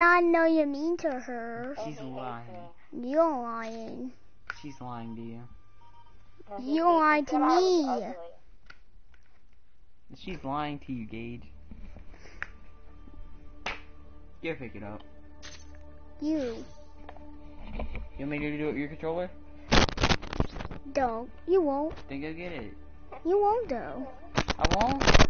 I know you're mean to her. She's lying. You're lying. She's lying to you. You lied to me. She's lying to you, Gage. Here, pick it up. You You want me to do it with your controller? don't. You won't. Then go get it. You won't though. I won't.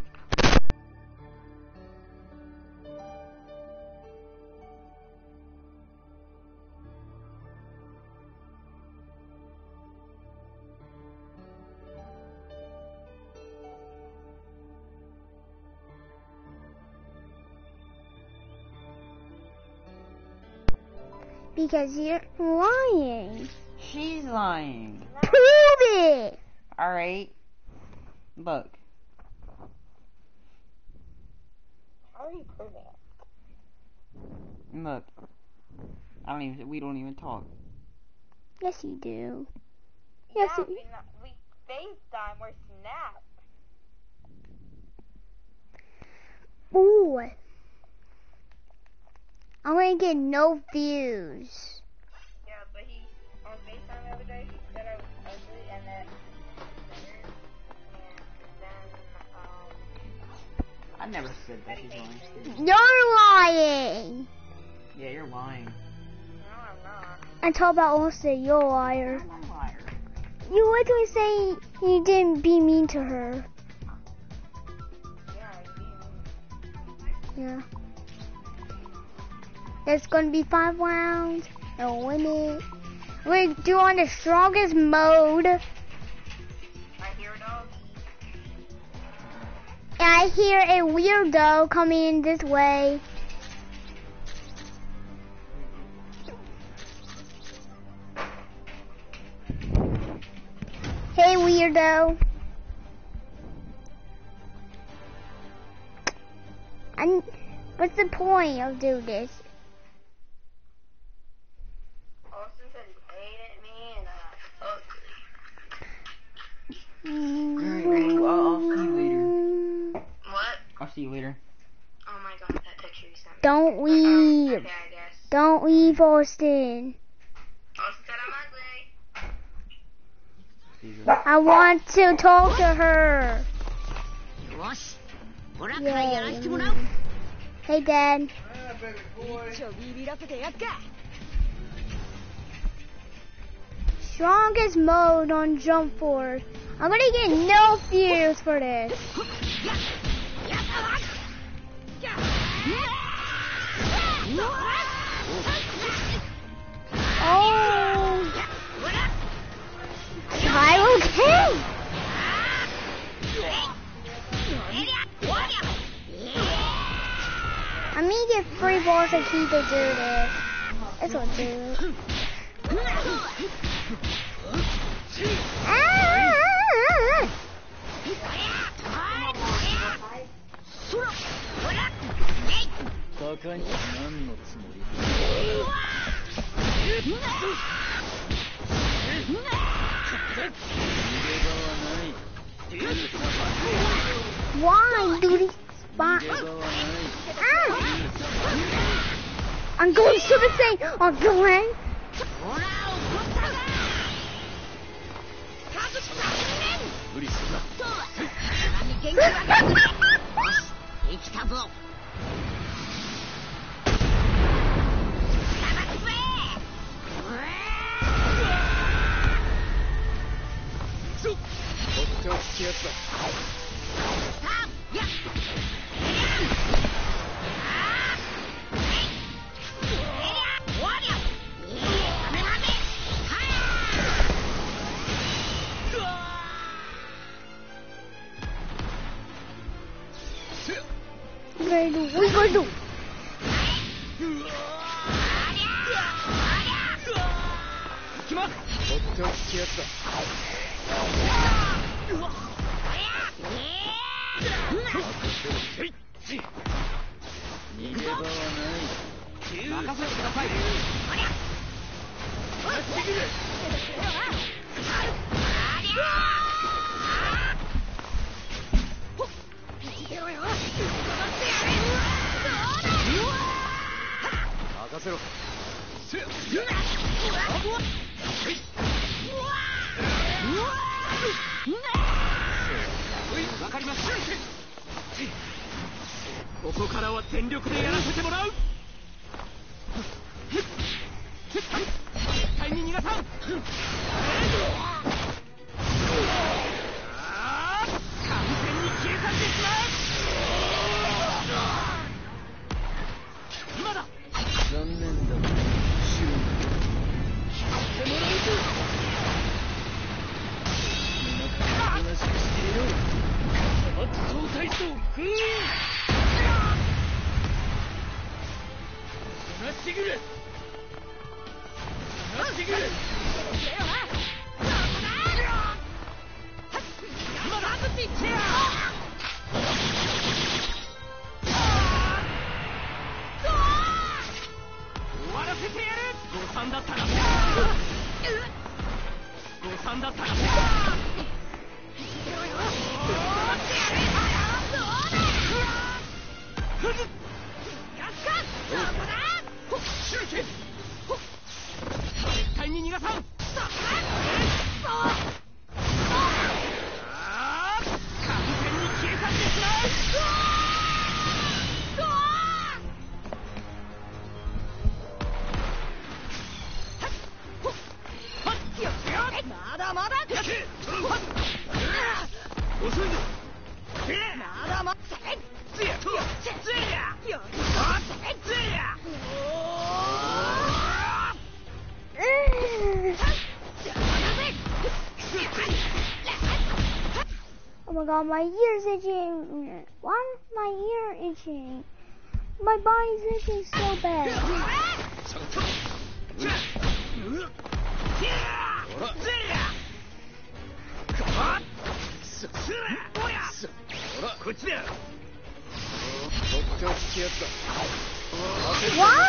Because you're lying. She's lying. Prove it. Alright. Look. How are you proving it? Look. I don't even, we don't even talk. Yes, you do. Yeah, Yes, it- we, not, we FaceTime or Snap. Ooh. I'm gonna get no views. Yeah, but he on FaceTime the he said I was ugly and that and then um I never said that she's lying. You're lying. Yeah, you're lying. no I'm not. I told about also you're a liar. I'm a liar. You literally say you didn't be mean to her. Yeah, I do. Yeah. There's gonna be five rounds. No win it. We're doing the strongest mode. I hear a dog. I hear a weirdo coming in this way. Hey, weirdo. And what's the point of doing this? Austin said he hated me and I was ugly. Alright, Rainbow, I'll, I'll, see you later. What? I'll see you later. Oh my god, that picture you sent. Don't leave. Uh -oh. okay, Don't leave, Austin. Austin said I'm ugly. I want to talk to her. Yeah, hey, Dad. Strongest mode on Jump Force. I'm gonna get no views for this. Oh, Kylo King. I'm gonna get free balls if he to do this. This will do it. Ah! バカに何のつもり Why do these spots? Ah! I'm going to the same. I'm going. ほら怒った ふりするなきとってだいる追いってやわほっ任せろ。せわかりましたここからは全力でやらせてもらう。絶対に逃がさん他，打！Oh my ear's itching. Why my ear itching? My body's itching so bad. Why?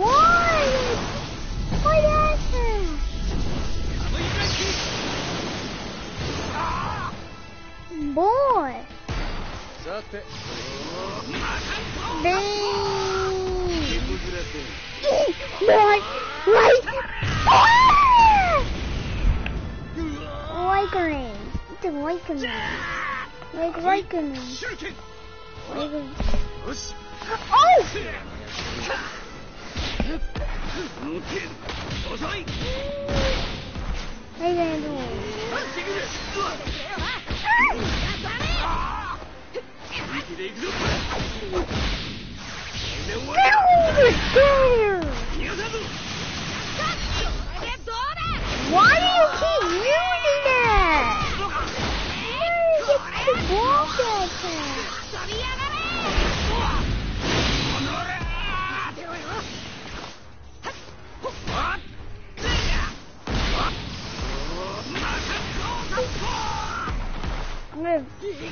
Why boy. Boy, right. Ah! Lycaning. The Lycaning. Like Lycaning. Oh! Hey, Vandal. Why do you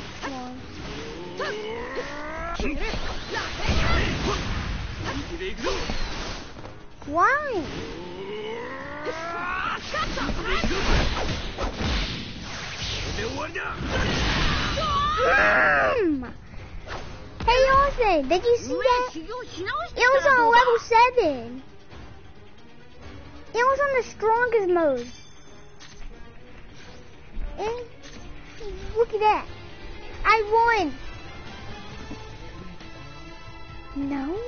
keep. Why? Hmm. Hey, Austin, did you see that? It was on level 7. It was on the strongest mode. And look at that. I won. No.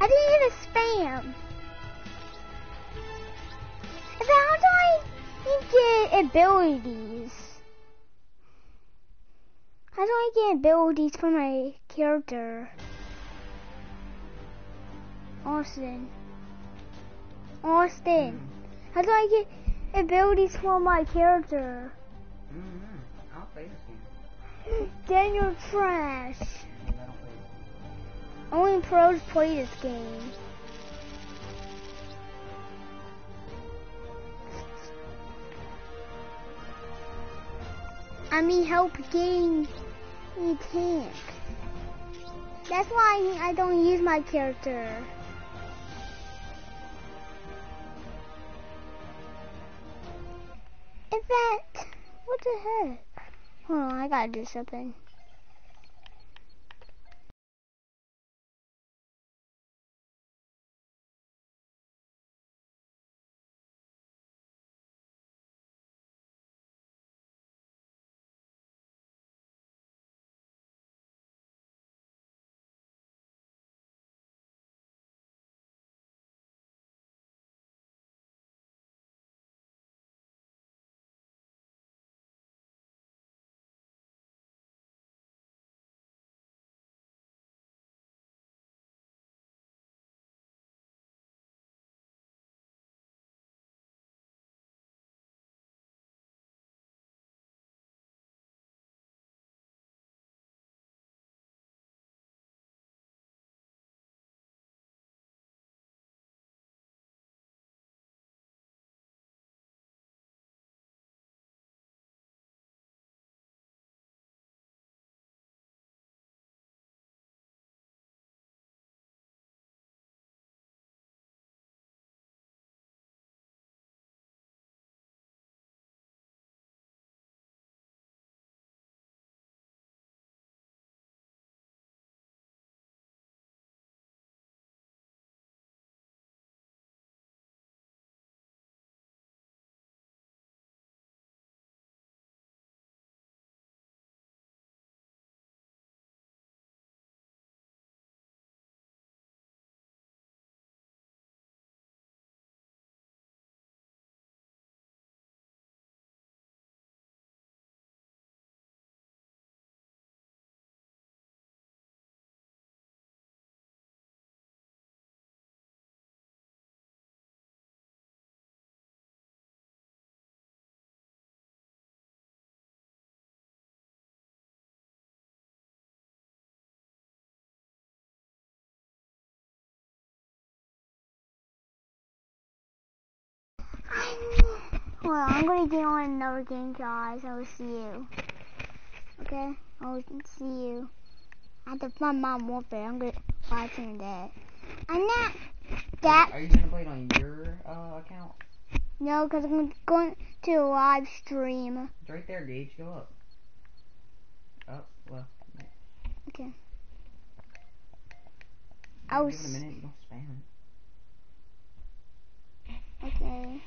I didn't get a spam. How do I get abilities? How do I get abilities for my character? Austin. Austin. How do I get abilities for my character? Mm-hmm. I'll play this game. Daniel Trash. Pros play this game. I mean, help a tank. That's why I don't use my character. In fact, what the heck? Hold on, I gotta do something. Well, I'm gonna get on another game, guys. I will see you. Okay? I will see you. I have to find Modern Warfare. I'm gonna watch in that. I'm not that. Are you gonna play it on your uh, account? No, because I'm going to a live stream. It's right there, Gage. Go up. Up, left. Okay. I was. Give it a minute. Don't spam. Okay.